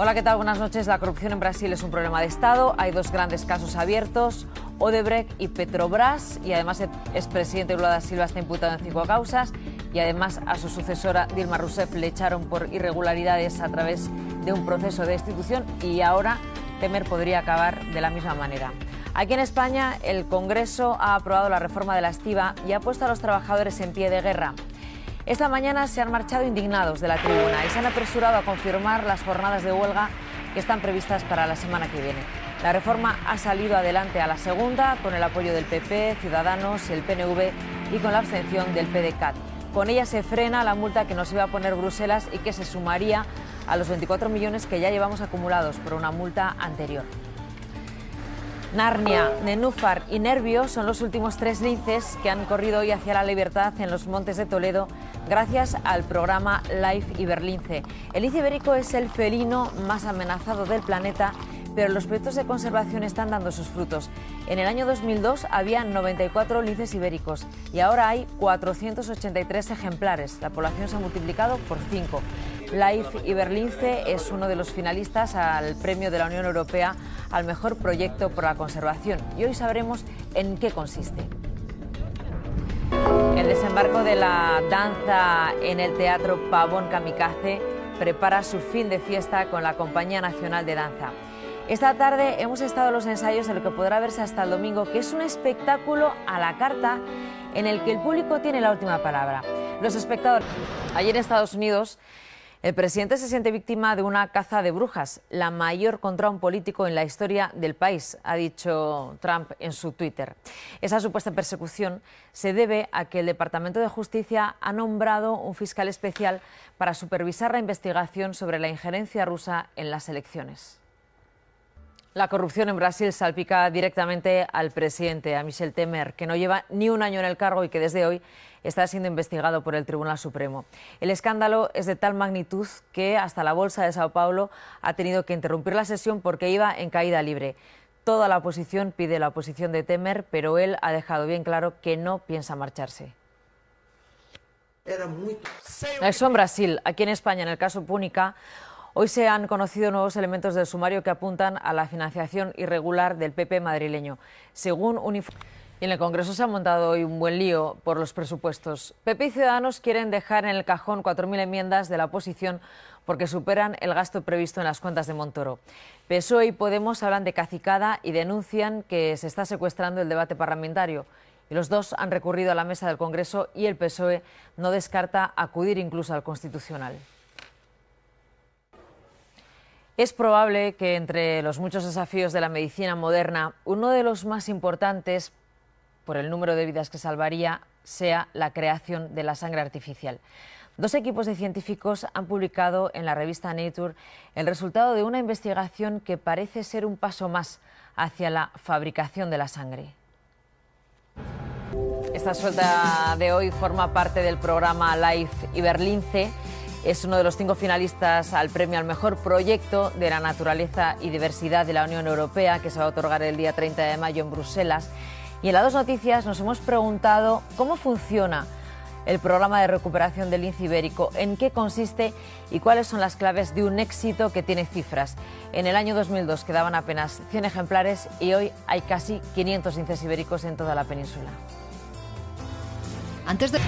Hola, ¿qué tal? Buenas noches. La corrupción en Brasil es un problema de Estado. Hay dos grandes casos abiertos, Odebrecht y Petrobras. Y además el expresidente Lula da Silva está imputado en cinco causas. Y además a su sucesora Dilma Rousseff le echaron por irregularidades a través de un proceso de destitución. Y ahora Temer podría acabar de la misma manera. Aquí en España, el Congreso ha aprobado la reforma de la estiva y ha puesto a los trabajadores en pie de guerra. Esta mañana se han marchado indignados de la tribuna y se han apresurado a confirmar las jornadas de huelga que están previstas para la semana que viene. La reforma ha salido adelante a la segunda con el apoyo del PP, Ciudadanos, el PNV y con la abstención del PDCAT. Con ella se frena la multa que nos iba a poner Bruselas y que se sumaría a los 24 millones que ya llevamos acumulados por una multa anterior. Narnia, Nenúfar y Nervio son los últimos tres linces que han corrido hoy hacia la libertad en los montes de Toledo gracias al programa Life Iberlince. El lince ibérico es el felino más amenazado del planeta, pero los proyectos de conservación están dando sus frutos. En el año 2002 había 94 linces ibéricos y ahora hay 483 ejemplares. La población se ha multiplicado por 5. Life Iberlince es uno de los finalistas al premio de la Unión Europea al mejor proyecto por la conservación y hoy sabremos en qué consiste. El desembarco de la danza en el Teatro Pavón Kamikaze prepara su fin de fiesta con la Compañía Nacional de Danza. Esta tarde hemos estado en los ensayos de lo que podrá verse hasta el domingo, que es un espectáculo a la carta en el que el público tiene la última palabra. Los espectadores. Ayer en Estados Unidos el presidente se siente víctima de una caza de brujas, la mayor contra un político en la historia del país, ha dicho Trump en su Twitter. Esa supuesta persecución se debe a que el Departamento de Justicia ha nombrado un fiscal especial para supervisar la investigación sobre la injerencia rusa en las elecciones. La corrupción en Brasil salpica directamente al presidente, a Michel Temer, que no lleva ni un año en el cargo y que desde hoy está siendo investigado por el Tribunal Supremo. El escándalo es de tal magnitud que hasta la Bolsa de Sao Paulo ha tenido que interrumpir la sesión porque iba en caída libre. Toda la oposición pide la oposición de Temer, pero él ha dejado bien claro que no piensa marcharse. Eso en Brasil. Aquí en España, en el caso Púnica, Hoy se han conocido nuevos elementos del sumario que apuntan a la financiación irregular del PP madrileño. Según un y en el Congreso se ha montado hoy un buen lío por los presupuestos. PP y Ciudadanos quieren dejar en el cajón 4.000 enmiendas de la oposición porque superan el gasto previsto en las cuentas de Montoro. PSOE y Podemos hablan de cacicada y denuncian que se está secuestrando el debate parlamentario. Y los dos han recurrido a la mesa del Congreso y el PSOE no descarta acudir incluso al Constitucional. Es probable que entre los muchos desafíos de la medicina moderna, uno de los más importantes, por el número de vidas que salvaría, sea la creación de la sangre artificial. Dos equipos de científicos han publicado en la revista Nature el resultado de una investigación que parece ser un paso más hacia la fabricación de la sangre. Esta suelta de hoy forma parte del programa Life Iberlince es uno de los cinco finalistas al premio al mejor proyecto de la naturaleza y diversidad de la Unión Europea, que se va a otorgar el día 30 de mayo en Bruselas. Y en las dos noticias nos hemos preguntado cómo funciona el programa de recuperación del lince ibérico, en qué consiste y cuáles son las claves de un éxito que tiene cifras. En el año 2002 quedaban apenas 100 ejemplares y hoy hay casi 500 linces ibéricos en toda la península. Antes de